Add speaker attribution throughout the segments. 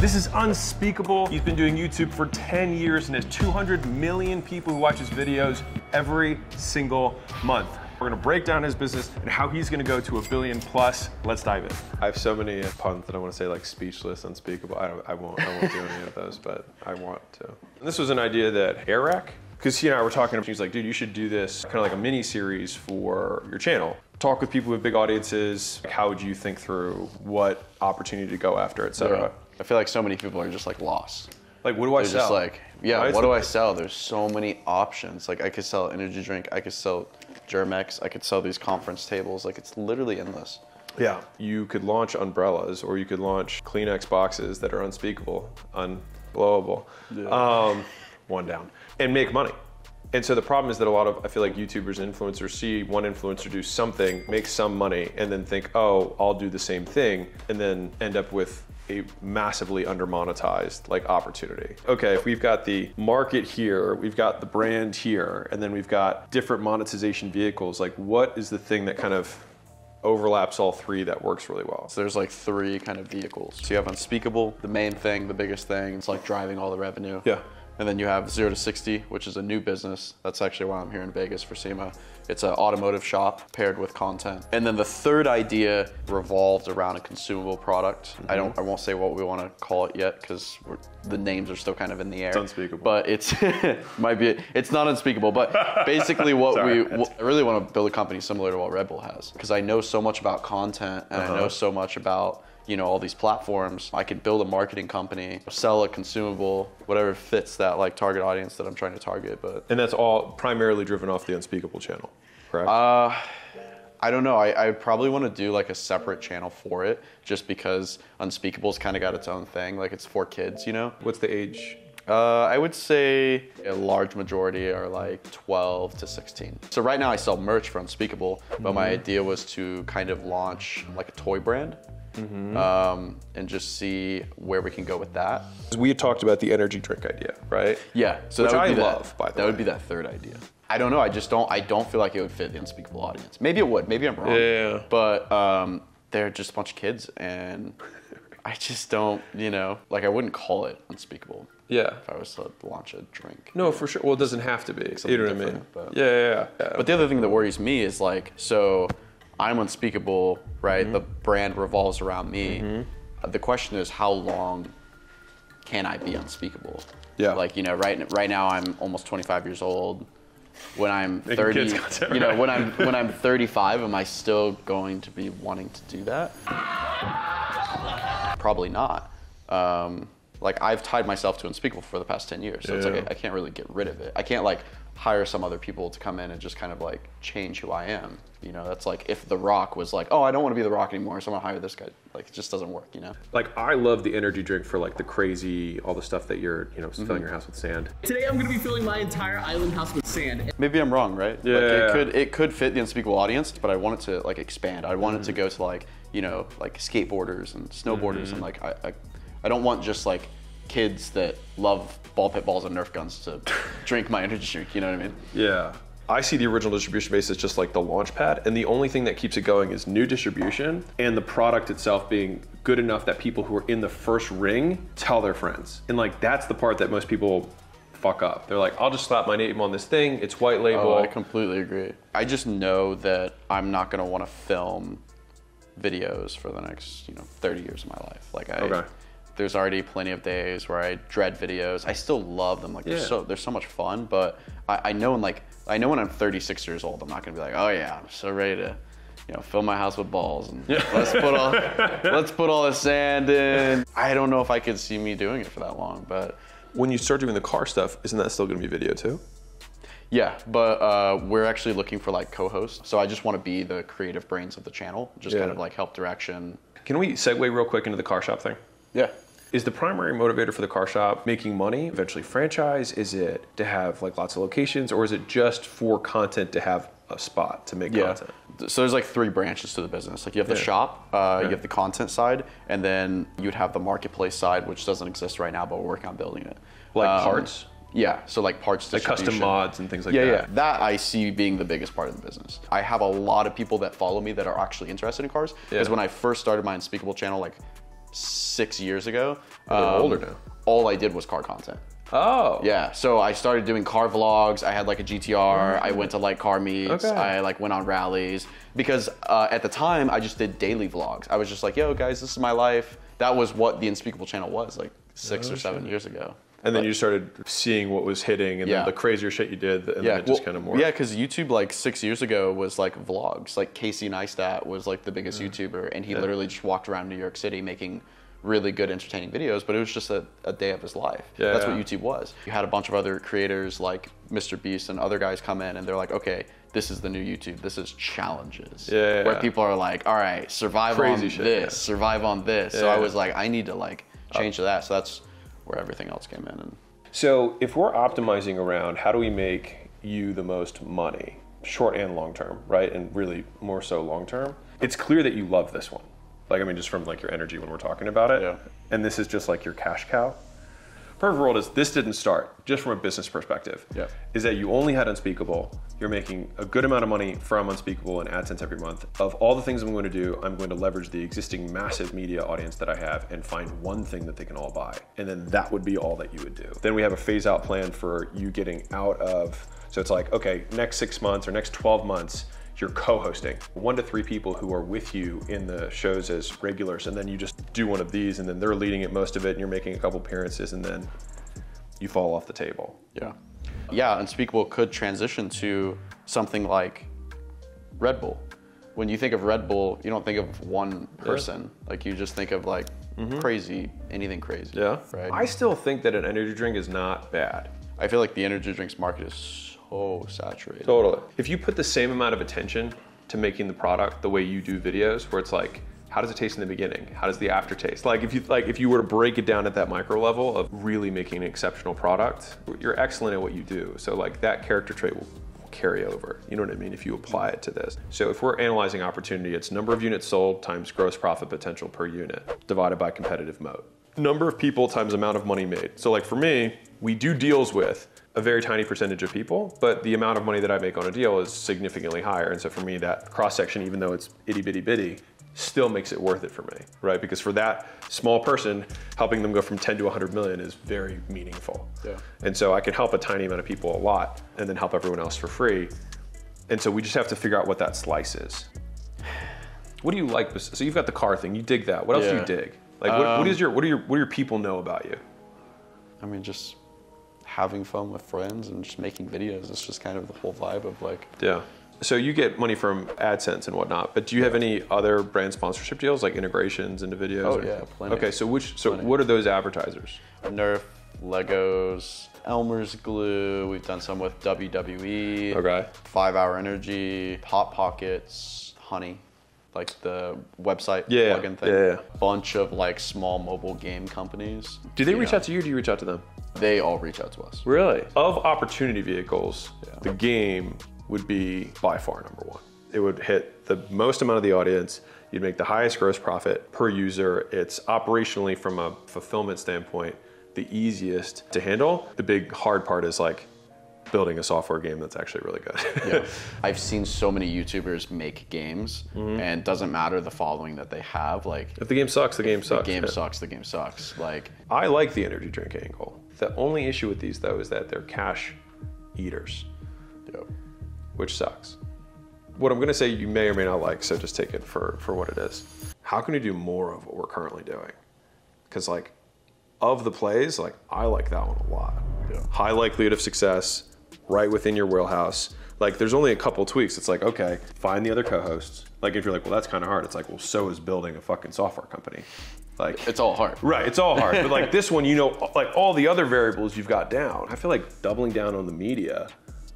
Speaker 1: This is unspeakable. He's been doing YouTube for 10 years and has 200 million people who watch his videos every single month. We're gonna break down his business and how he's gonna go to a billion plus. Let's dive in.
Speaker 2: I have so many puns that I want to say like speechless, unspeakable. I, don't, I won't. I won't do any of those, but I want to. And this was an idea that Eric, because he and I were talking. he was like, dude, you should do this kind of like a mini series for your channel. Talk with people with big audiences. Like, How would you think through what opportunity to go after, etc.
Speaker 3: I feel like so many people are just like lost.
Speaker 2: Like, what do I
Speaker 3: They're
Speaker 2: sell?
Speaker 3: just like, yeah,
Speaker 2: Why is
Speaker 3: what
Speaker 2: the-
Speaker 3: do I sell? There's so many options. Like I could sell energy drink, I could sell Germ-X, I could sell these conference tables. Like it's literally endless.
Speaker 2: Yeah, you could launch umbrellas, or you could launch Kleenex boxes that are unspeakable, unblowable. Um, one down, and make money. And so the problem is that a lot of I feel like YouTubers and influencers see one influencer do something, make some money, and then think, oh, I'll do the same thing, and then end up with a massively undermonetized like opportunity. Okay, if we've got the market here, we've got the brand here, and then we've got different monetization vehicles, like what is the thing that kind of overlaps all three that works really well?
Speaker 3: So there's like three kind of vehicles. So you have unspeakable, the main thing, the biggest thing. It's like driving all the revenue.
Speaker 2: Yeah.
Speaker 3: And then you have zero to 60, which is a new business. That's actually why I'm here in Vegas for SEMA. It's an automotive shop paired with content. And then the third idea revolved around a consumable product. I mm-hmm. don't, I won't say what we want to call it yet because the names are still kind of in the air. It's
Speaker 2: unspeakable.
Speaker 3: But it's might be, it's not unspeakable. But basically, what
Speaker 2: Sorry.
Speaker 3: we, what, I really want to build a company similar to what Red Bull has because I know so much about content and I know so much about you know all these platforms i could build a marketing company sell a consumable whatever fits that like target audience that i'm trying to target but
Speaker 2: And that's all primarily driven off the Unspeakable channel, correct?
Speaker 3: uh, i don't know. I, I probably want to do like a separate channel for it just because unspeakable's kind of got its own thing. Like it's for kids you know?
Speaker 2: What's the age?
Speaker 3: uh, i would say a large majority are like 12 to 16 so right now i sell merch for unspeakable but my idea was to kind of launch like a toy brand um, and just see where we can go with that
Speaker 2: We had talked about the energy drink idea, right?
Speaker 3: Yeah, so
Speaker 2: Which
Speaker 3: that would
Speaker 2: I
Speaker 3: be
Speaker 2: love,
Speaker 3: that,
Speaker 2: by the
Speaker 3: that would be that third idea. I don't know. I just don't. I don't feel like it would fit the unspeakable audience. Maybe it would. Maybe I'm wrong.
Speaker 2: Yeah.
Speaker 3: But um, they're just a bunch of kids, and I just don't. You know, like I wouldn't call it unspeakable
Speaker 2: Yeah.
Speaker 3: if I was to launch a drink.
Speaker 2: No, for sure. Well, it doesn't have to be.
Speaker 3: Something
Speaker 2: you know what I mean?
Speaker 3: but-
Speaker 2: yeah, yeah, yeah, yeah.
Speaker 3: But the other thing that worries me is like, so I'm unspeakable, right?
Speaker 2: Mm-hmm.
Speaker 3: The brand revolves around me. Uh, The question is, how long can I be unspeakable?
Speaker 2: Yeah.
Speaker 3: Like you know, right right now I'm almost 25 years old. When I'm 30,
Speaker 2: content,
Speaker 3: you know,
Speaker 2: right?
Speaker 3: when I'm when I'm 35, am I still going to be wanting to do that? Probably not. Um, like I've tied myself to unspeakable for the past 10 years, so it's like I, I can't really get rid of it. I can't like hire some other people to come in and just kind of like change who I am. You know, that's like if The Rock was like, oh, I don't want to be The Rock anymore, so I'm gonna hire this guy. Like it just doesn't work, you know.
Speaker 2: like I love the energy drink for like the crazy, all the stuff that you're, you know,
Speaker 3: Mm-hmm.
Speaker 2: filling your house with sand.
Speaker 4: Today I'm gonna be filling my entire island house with sand.
Speaker 3: Maybe I'm wrong, right? Like
Speaker 2: Yeah.
Speaker 3: it could it could fit the unspeakable audience, but I want it to like expand. I want it to go to like you know like skateboarders and snowboarders and like I, I I don't want just like kids that love ball pit balls and Nerf guns to drink my energy drink. You know what I mean?
Speaker 2: Yeah. I see the original distribution base as just like the launch pad, and the only thing that keeps it going is new distribution and the product itself being good enough that people who are in the first ring tell their friends. And like that's the part that most people fuck up. They're like, I'll just slap my name on this thing. It's white oh, label.
Speaker 3: Oh, I completely agree. I just know that I'm not gonna want to film videos for the next, you know, 30 years of my life. Like I,
Speaker 2: Okay.
Speaker 3: There's already plenty of days where I dread videos. I still love them. Like they're so they're so much fun. But I, I know in like I know when I'm 36 years old, I'm not gonna be like, oh yeah, I'm so ready to. You know, fill my house with balls and let's put all let's put all the sand in. I don't know if I could see me doing it for that long, but
Speaker 2: when you start doing the car stuff, isn't that still going to be video too?
Speaker 3: Yeah, but uh, we're actually looking for like co-hosts. So I just want to be the creative brains of the channel, just kind of like help direction.
Speaker 2: Can we segue real quick into the car shop thing?
Speaker 3: Yeah.
Speaker 2: Is the primary motivator for the car shop making money, eventually franchise? Is it to have like lots of locations, or is it just for content to have a spot to make
Speaker 3: Yeah.
Speaker 2: content?
Speaker 3: So there's like three branches to the business. Like you have the
Speaker 2: Yeah.
Speaker 3: shop, uh,
Speaker 2: Yeah.
Speaker 3: you have the content side, and then you'd have the marketplace side, which doesn't exist right now, but we're working on building it.
Speaker 2: Like
Speaker 3: Um,
Speaker 2: parts?
Speaker 3: Yeah. So like parts
Speaker 2: Like custom mods and things like
Speaker 3: yeah,
Speaker 2: that.
Speaker 3: Yeah, That I see being the biggest part of the business. I have a lot of people that follow me that are actually interested in cars. Because
Speaker 2: Yeah.
Speaker 3: when I first started my Unspeakable channel, like six years ago.
Speaker 2: they're older now.
Speaker 3: All I did was car content.
Speaker 2: Oh.
Speaker 3: Yeah, so I started doing car vlogs. I had like a GTR. I went to like car meets.
Speaker 2: Okay.
Speaker 3: I like went on rallies because uh, at the time I just did daily vlogs. I was just like, "Yo, guys, this is my life." That was what the Unspeakable channel was like six or seven years ago.
Speaker 2: And then you started seeing what was hitting and
Speaker 3: Yeah.
Speaker 2: then the crazier shit you did, and
Speaker 3: Yeah,
Speaker 2: then it just
Speaker 3: well,
Speaker 2: kind of more.
Speaker 3: Yeah, because YouTube like six years ago was like vlogs. Like Casey Neistat was like the biggest mm-hmm. YouTuber, and he literally just walked around New York City making really good, entertaining videos. But it was just a, a day of his life.
Speaker 2: Yeah,
Speaker 3: That's
Speaker 2: yeah.
Speaker 3: what YouTube was. You had a bunch of other creators like Mr. Beast and other guys come in, and they're like, okay. This is the new YouTube. This is challenges.
Speaker 2: Yeah, yeah,
Speaker 3: Where
Speaker 2: yeah.
Speaker 3: people are like, all right, survive
Speaker 2: Crazy
Speaker 3: on
Speaker 2: shit,
Speaker 3: this,
Speaker 2: yeah.
Speaker 3: survive on this. So
Speaker 2: Yeah,
Speaker 3: I was like, I need to like uh, change to that. So that's where everything else came in. And
Speaker 2: So if we're optimizing around how do we make you the most money, short and long term, right? And really more so long term, it's clear that you love this one. Like I mean, just from like your energy when we're talking about it.
Speaker 3: Yeah.
Speaker 2: And this is just like your cash cow. Perfect world is this didn't start just from a business perspective.
Speaker 3: Yeah.
Speaker 2: Is that you only had Unspeakable. You're making a good amount of money from Unspeakable and AdSense every month. Of all the things I'm going to do, I'm going to leverage the existing massive media audience that I have and find one thing that they can all buy. And then that would be all that you would do. Then we have a phase out plan for you getting out of, so it's like, okay, next six months or next 12 months, you're co-hosting one to three people who are with you in the shows as regulars and then you just do one of these and then they're leading it most of it and you're making a couple appearances and then you fall off the table
Speaker 3: Yeah. Yeah, Unspeakable could transition to something like Red Bull. When you think of Red Bull, you don't think of one person. Like you just think of like mm-hmm. crazy, anything crazy. Yeah. Right.
Speaker 2: i still think that an energy drink is not bad
Speaker 3: I feel like the energy drinks market is so saturated.
Speaker 2: totally. If you put the same amount of attention to making the product the way you do videos where it's like how does it taste in the beginning? How does the aftertaste? Like if you like if you were to break it down at that micro level of really making an exceptional product you're excellent at what you do. So like that character trait will carry over. You know what i mean? If you apply it to this. So if we're analyzing opportunity it's number of units sold times gross profit potential per unit divided by competitive moat. Number of people times amount of money made. So like for me we do deals with a very tiny percentage of people, but the amount of money that I make on a deal is significantly higher. And so for me, that cross section, even though it's itty bitty bitty, still makes it worth it for me, right? Because for that small person, helping them go from 10 to 100 million is very meaningful.
Speaker 3: Yeah.
Speaker 2: And so I can help a tiny amount of people a lot and then help everyone else for free. And so we just have to figure out what that slice is. What do you like? So you've got the car thing. You dig that. What else do you dig? Like, what, what is um, your what do your what do your people know about you?
Speaker 3: I mean, just having fun with friends and just making videos. It's just kind of the whole vibe of like,
Speaker 2: Yeah. So you get money from AdSense and whatnot, but do you have any other brand sponsorship deals like integrations into videos?
Speaker 3: Oh, yeah, plenty.
Speaker 2: Okay, so which so
Speaker 3: Plenty.
Speaker 2: what are those advertisers?
Speaker 3: Nerf, Legos, Elmer's glue. We've done some with WWE.
Speaker 2: Okay.
Speaker 3: Five Hour Energy, Hot Pockets, Honey, like the website
Speaker 2: Yeah,
Speaker 3: plugin thing.
Speaker 2: yeah, yeah.
Speaker 3: Bunch of like small mobile game companies.
Speaker 2: Do they reach
Speaker 3: know,
Speaker 2: out to you or do you reach out to them?
Speaker 3: They all reach out to us.
Speaker 2: Really? Of opportunity vehicles, the game would be by far number one. It would hit the most amount of the audience. You'd make the highest gross profit per user. It's operationally, from a fulfillment standpoint, the easiest to handle. The big hard part is like building a software game that's actually really good.
Speaker 3: Yeah. I've seen so many YouTubers make games,
Speaker 2: Mm-hmm.
Speaker 3: and it doesn't matter the following that they have. Like,
Speaker 2: if the game sucks, the game sucks.
Speaker 3: the game
Speaker 2: yeah.
Speaker 3: sucks, the game sucks. Like,
Speaker 2: I like the energy drink angle. The only issue with these though is that they're cash eaters.
Speaker 3: yo,
Speaker 2: which sucks. What I'm gonna say you may or may not like, so just take it for, for what it is. How can we do more of what we're currently doing? Because like of the plays, like I like that one a lot.
Speaker 3: Yeah.
Speaker 2: High likelihood of success, right within your wheelhouse. Like there's only a couple tweaks. It's like, okay, find the other co-hosts. Like if you're like, well, that's kind of hard. It's like, well, so is building a fucking software company. Like
Speaker 3: it's all hard.
Speaker 2: Right, it's all hard. but like this one, you know, like all the other variables you've got down. I feel like doubling down on the media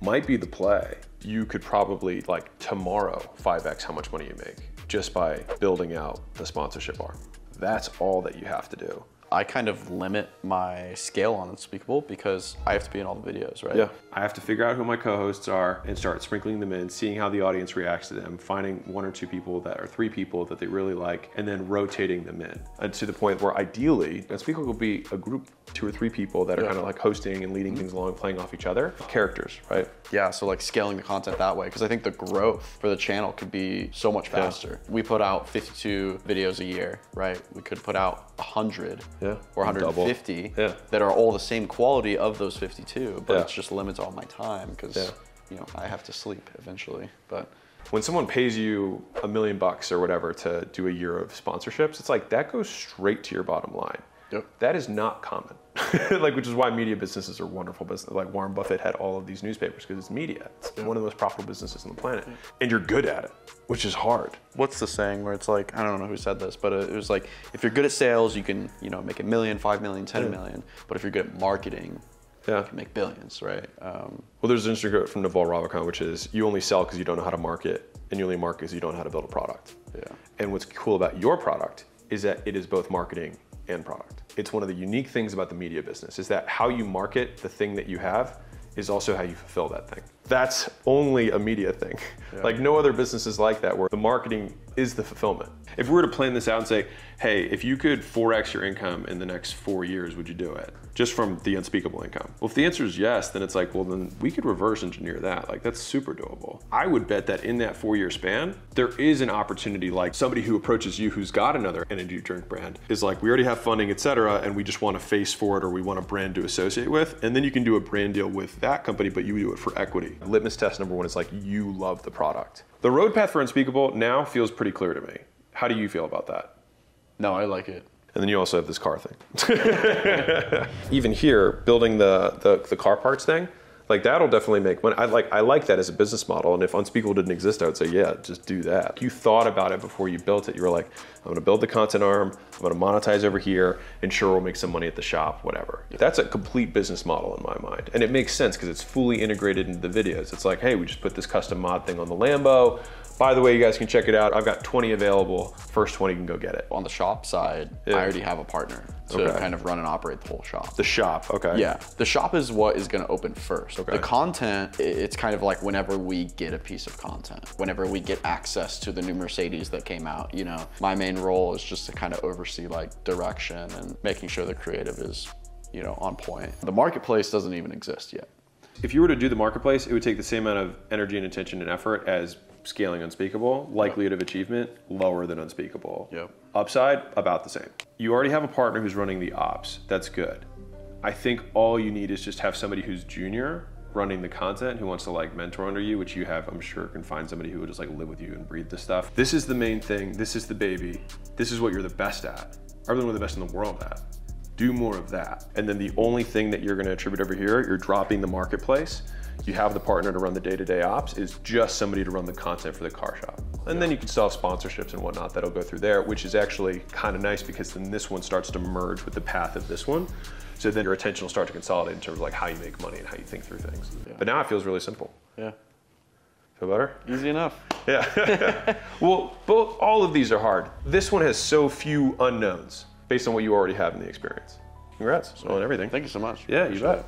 Speaker 2: might be the play. You could probably like tomorrow 5x how much money you make just by building out the sponsorship arm. That's all that you have to do.
Speaker 3: I kind of limit my scale on Unspeakable because I have to be in all the videos, right?
Speaker 2: Yeah. I have to figure out who my co-hosts are and start sprinkling them in, seeing how the audience reacts to them, finding one or two people that are three people that they really like, and then rotating them in. And to the point where ideally, Unspeakable will be a group, two or three people that are
Speaker 3: Yeah.
Speaker 2: kind of like hosting and leading mm-hmm. things along, playing off each other. Characters, right?
Speaker 3: Yeah, so like scaling the content that way because I think the growth for the channel could be so much faster. We put out 52 videos a year, right? We could put out 100
Speaker 2: Yeah,
Speaker 3: or 150
Speaker 2: Yeah.
Speaker 3: that are all the same quality of those 52, but
Speaker 2: Yeah.
Speaker 3: it's just limits all my time because
Speaker 2: Yeah.
Speaker 3: you know I have to sleep eventually. But
Speaker 2: when someone pays you a million bucks or whatever to do a year of sponsorships, it's like that goes straight to your bottom line.
Speaker 3: Yep.
Speaker 2: That is not common. like, which is why media businesses are wonderful business. Like Warren Buffett had all of these newspapers because it's media. It's one of the most profitable businesses on the planet, and you're good at it, which is hard.
Speaker 3: what's the saying where it's like I don't know who said this, but it was like if you're good at sales, you can you know make a million, five million, ten million. But if you're good at marketing,
Speaker 2: Yeah.
Speaker 3: you can make billions, right? Um,
Speaker 2: Well, there's an interesting quote from Naval Ravikant, which is you only sell because you don't know how to market, and you only market because you don't know how to build a product.
Speaker 3: Yeah.
Speaker 2: And what's cool about your product is that it is both marketing and product. It's one of the unique things about the media business is that how you market the thing that you have is also how you fulfill that thing. That's only a media thing. Like no other business is like that where the marketing is the fulfillment. If we were to plan this out and say, hey, if you could 4x your income in the next four years, would you do it? Just from the unspeakable income. Well, if the answer is yes, then it's like, well, then we could reverse engineer that. Like that's super doable. I would bet that in that four year span, there is an opportunity like somebody who approaches you who's got another energy drink brand is like, we already have funding, et cetera, and we just want a face for it or we want a brand to associate with. And then you can do a brand deal with that company, but you do it for equity. Litmus test number one is like, you love the product. The road path for Unspeakable now feels pretty clear to me. How do you feel about that?
Speaker 3: no, I like it.
Speaker 2: And then you also have this car thing. Even here, building the, the, the car parts thing, like that'll definitely make money. I like I like that as a business model. And if Unspeakable didn't exist, I would say, yeah, just do that. You thought about it before you built it. You were like, I'm gonna build the content arm, I'm gonna monetize over here, and sure we'll make some money at the shop, whatever. That's a complete business model in my mind. And it makes sense because it's fully integrated into the videos. It's like, hey, we just put this custom mod thing on the Lambo. By the way, you guys can check it out. I've got 20 available. First 20 can go get it.
Speaker 3: On the shop side,
Speaker 2: Yeah.
Speaker 3: I already have a partner to
Speaker 2: Okay.
Speaker 3: kind of run and operate the whole shop.
Speaker 2: The shop, okay.
Speaker 3: Yeah, the shop is what is going to open first.
Speaker 2: Okay.
Speaker 3: The content, it's kind of like whenever we get a piece of content, whenever we get access to the new Mercedes that came out, you know, my main role is just to kind of oversee like direction and making sure the creative is, you know, on point. The marketplace doesn't even exist yet.
Speaker 2: If you were to do the marketplace, it would take the same amount of energy and attention and effort as scaling unspeakable. Likelihood of achievement lower than unspeakable.
Speaker 3: Yep.
Speaker 2: Upside about the same. You already have a partner who's running the ops. That's good. I think all you need is just have somebody who's junior running the content who wants to like mentor under you, which you have, I'm sure, can find somebody who will just like live with you and breathe this stuff. This is the main thing. This is the baby. This is what you're the best at. Or one of the best in the world at do more of that. And then the only thing that you're going to attribute over here, you're dropping the marketplace. You have the partner to run the day-to-day ops is just somebody to run the content for the car shop. And then you can have sponsorships and whatnot that'll go through there, which is actually kind of nice because then this one starts to merge with the path of this one. So then your attention will start to consolidate in terms of like how you make money and how you think through things. But now it feels really simple.
Speaker 3: Yeah,
Speaker 2: Feel better?
Speaker 3: easy enough.
Speaker 2: Yeah. well, both all of these are hard. This one has so few unknowns based on what you already have in the experience. Congrats on everything.
Speaker 3: Thank you so much.
Speaker 2: Yeah, you bet.
Speaker 3: it.